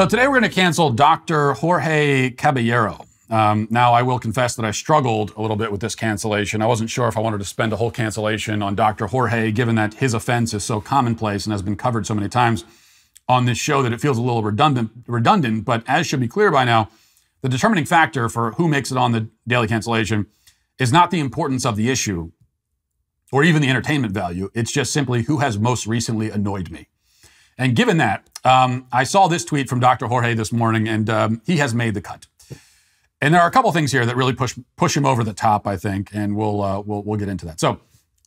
So today we're going to cancel Dr. Jorge Caballero. Um, now, I will confess that I struggled a little bit with this cancellation. I wasn't sure if I wanted to spend a whole cancellation on Dr. Jorge, given that his offense is so commonplace and has been covered so many times on this show that it feels a little redundant. Redundant, but as should be clear by now, the determining factor for who makes it on the daily cancellation is not the importance of the issue or even the entertainment value. It's just simply who has most recently annoyed me. And given that, um, I saw this tweet from Dr. Jorge this morning, and um, he has made the cut. And there are a couple things here that really push push him over the top, I think, and we'll uh, we'll we'll get into that. So,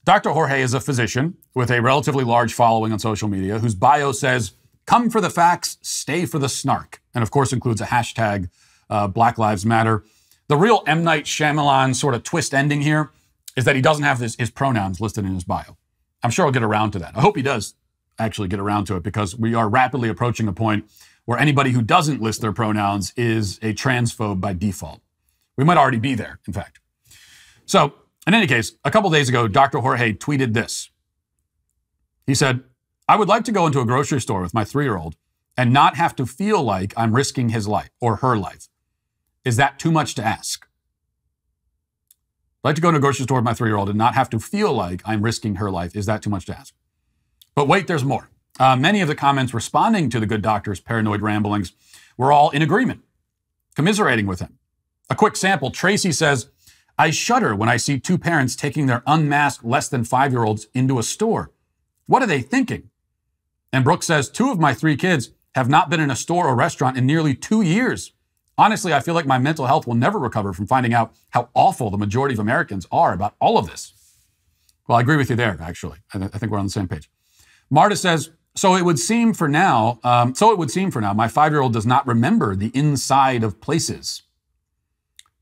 Dr. Jorge is a physician with a relatively large following on social media, whose bio says, "Come for the facts, stay for the snark," and of course includes a hashtag uh, Black Lives Matter. The real M Night Shyamalan sort of twist ending here is that he doesn't have his, his pronouns listed in his bio. I'm sure I'll get around to that. I hope he does actually get around to it because we are rapidly approaching a point where anybody who doesn't list their pronouns is a transphobe by default. We might already be there, in fact. So, in any case, a couple days ago, Dr. Jorge tweeted this. He said, I would like to go into a grocery store with my three year old and not have to feel like I'm risking his life or her life. Is that too much to ask? I'd like to go to a grocery store with my three year old and not have to feel like I'm risking her life. Is that too much to ask? But wait, there's more. Uh, many of the comments responding to the good doctor's paranoid ramblings were all in agreement, commiserating with him. A quick sample Tracy says, I shudder when I see two parents taking their unmasked less than five year olds into a store. What are they thinking? And Brooke says, Two of my three kids have not been in a store or restaurant in nearly two years. Honestly, I feel like my mental health will never recover from finding out how awful the majority of Americans are about all of this. Well, I agree with you there, actually. I, th- I think we're on the same page. Marta says, so it would seem for now, um, so it would seem for now, my five year old does not remember the inside of places.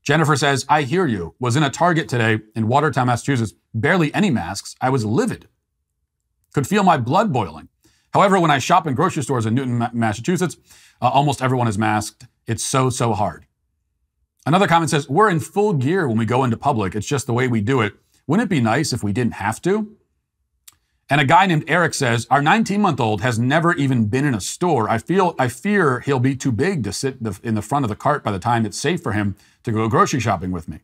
Jennifer says, I hear you. Was in a Target today in Watertown, Massachusetts. Barely any masks. I was livid. Could feel my blood boiling. However, when I shop in grocery stores in Newton, Massachusetts, uh, almost everyone is masked. It's so, so hard. Another comment says, We're in full gear when we go into public. It's just the way we do it. Wouldn't it be nice if we didn't have to? And a guy named Eric says, Our 19 month old has never even been in a store. I feel, I fear he'll be too big to sit in the front of the cart by the time it's safe for him to go grocery shopping with me.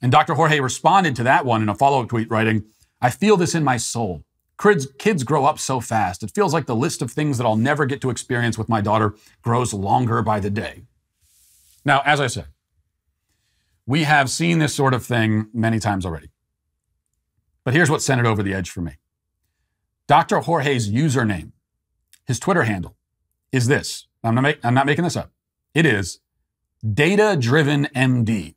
And Dr. Jorge responded to that one in a follow up tweet, writing, I feel this in my soul. Kids, kids grow up so fast. It feels like the list of things that I'll never get to experience with my daughter grows longer by the day. Now, as I said, we have seen this sort of thing many times already. But here's what sent it over the edge for me. Dr. Jorge's username, his Twitter handle, is this. I'm not, make, I'm not making this up. It is data driven MD.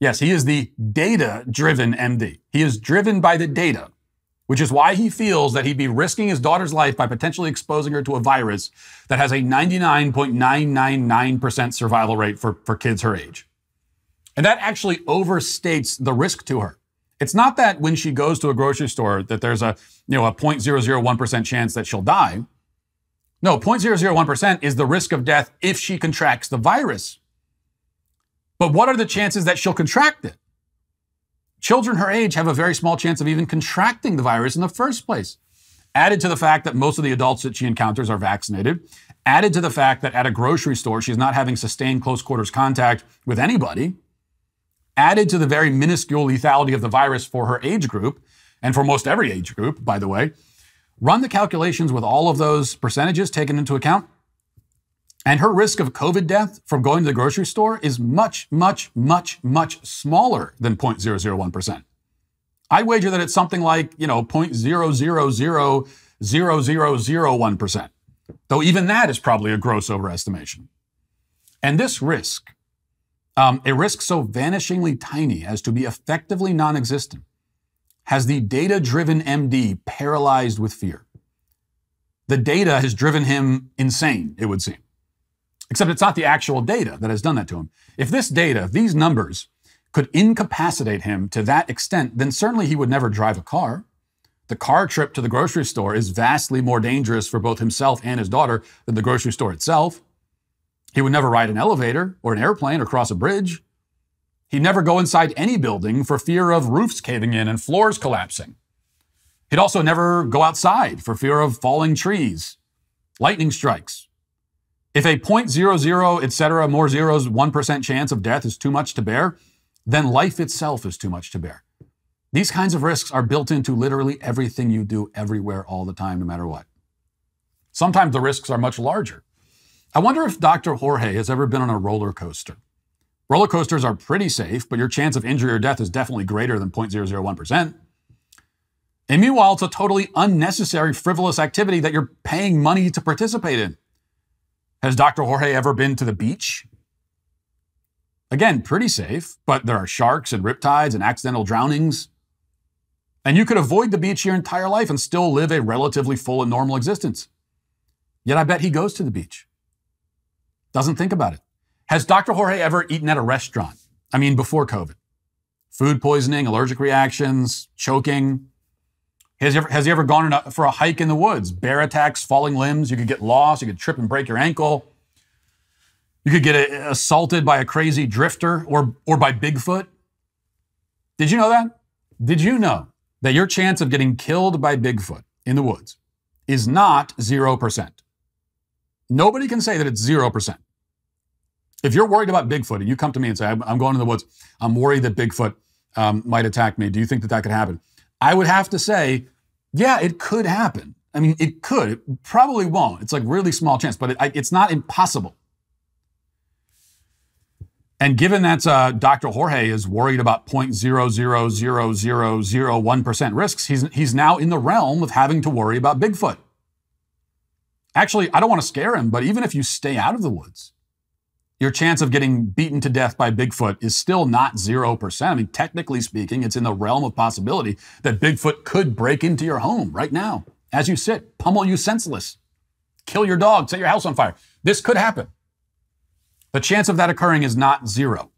Yes, he is the data driven MD. He is driven by the data, which is why he feels that he'd be risking his daughter's life by potentially exposing her to a virus that has a 99.999% survival rate for, for kids her age. And that actually overstates the risk to her. It's not that when she goes to a grocery store that there's a, you know, a 0.001% chance that she'll die. No, 0.001% is the risk of death if she contracts the virus. But what are the chances that she'll contract it? Children her age have a very small chance of even contracting the virus in the first place. Added to the fact that most of the adults that she encounters are vaccinated, added to the fact that at a grocery store, she's not having sustained close quarters contact with anybody, added to the very minuscule lethality of the virus for her age group, and for most every age group, by the way, run the calculations with all of those percentages taken into account, and her risk of COVID death from going to the grocery store is much, much, much, much smaller than 0.001%. I wager that it's something like, you know, 0.0000001%, though even that is probably a gross overestimation. And this risk um, a risk so vanishingly tiny as to be effectively non existent has the data driven MD paralyzed with fear. The data has driven him insane, it would seem. Except it's not the actual data that has done that to him. If this data, these numbers, could incapacitate him to that extent, then certainly he would never drive a car. The car trip to the grocery store is vastly more dangerous for both himself and his daughter than the grocery store itself. He would never ride an elevator or an airplane or cross a bridge. He'd never go inside any building for fear of roofs caving in and floors collapsing. He'd also never go outside for fear of falling trees, lightning strikes, If a 0.00, et cetera, more zeros, 1% chance of death is too much to bear, then life itself is too much to bear. These kinds of risks are built into literally everything you do everywhere all the time, no matter what. Sometimes the risks are much larger. I wonder if Dr. Jorge has ever been on a roller coaster. Roller coasters are pretty safe, but your chance of injury or death is definitely greater than 0.001%. And meanwhile, it's a totally unnecessary, frivolous activity that you're paying money to participate in. Has Dr. Jorge ever been to the beach? Again, pretty safe, but there are sharks and riptides and accidental drownings. And you could avoid the beach your entire life and still live a relatively full and normal existence. Yet I bet he goes to the beach. Doesn't think about it. Has Dr. Jorge ever eaten at a restaurant? I mean, before COVID. Food poisoning, allergic reactions, choking. Has he ever, has he ever gone a, for a hike in the woods? Bear attacks, falling limbs. You could get lost. You could trip and break your ankle. You could get a, assaulted by a crazy drifter or, or by Bigfoot. Did you know that? Did you know that your chance of getting killed by Bigfoot in the woods is not 0%? Nobody can say that it's 0%. If you're worried about Bigfoot and you come to me and say, I'm, going in the woods, I'm worried that Bigfoot um, might attack me, do you think that that could happen? I would have to say, yeah, it could happen. I mean, it could. It probably won't. It's like really small chance, but it, it's not impossible. And given that uh, Dr. Jorge is worried about 0.00001% risks, he's, he's now in the realm of having to worry about Bigfoot. Actually, I don't want to scare him, but even if you stay out of the woods, your chance of getting beaten to death by Bigfoot is still not 0%. I mean, technically speaking, it's in the realm of possibility that Bigfoot could break into your home right now as you sit, pummel you senseless, kill your dog, set your house on fire. This could happen. The chance of that occurring is not zero.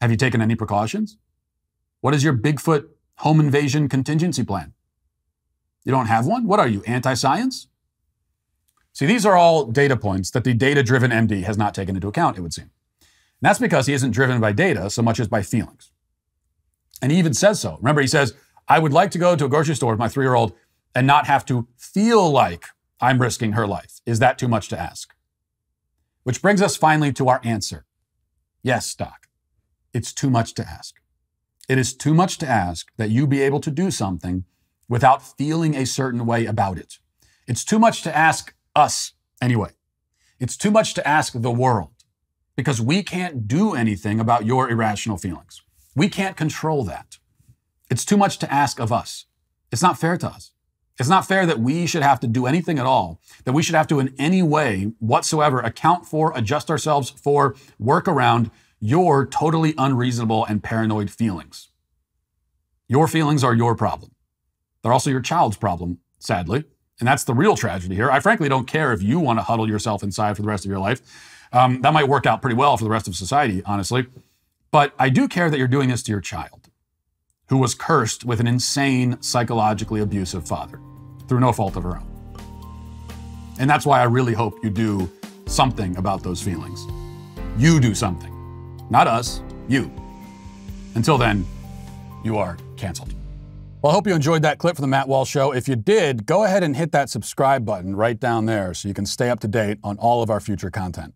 Have you taken any precautions? What is your Bigfoot home invasion contingency plan? You don't have one? What are you, anti science? See, these are all data points that the data driven MD has not taken into account, it would seem. And that's because he isn't driven by data so much as by feelings. And he even says so. Remember, he says, I would like to go to a grocery store with my three year old and not have to feel like I'm risking her life. Is that too much to ask? Which brings us finally to our answer. Yes, Doc, it's too much to ask. It is too much to ask that you be able to do something without feeling a certain way about it. It's too much to ask us, anyway. It's too much to ask the world because we can't do anything about your irrational feelings. We can't control that. It's too much to ask of us. It's not fair to us. It's not fair that we should have to do anything at all, that we should have to in any way whatsoever account for, adjust ourselves for, work around your totally unreasonable and paranoid feelings. Your feelings are your problem. They're also your child's problem, sadly. And that's the real tragedy here. I frankly don't care if you want to huddle yourself inside for the rest of your life. Um, that might work out pretty well for the rest of society, honestly. But I do care that you're doing this to your child, who was cursed with an insane, psychologically abusive father through no fault of her own. And that's why I really hope you do something about those feelings. You do something, not us, you. Until then, you are canceled. Well, I hope you enjoyed that clip from the Matt Walsh Show. If you did, go ahead and hit that subscribe button right down there so you can stay up to date on all of our future content.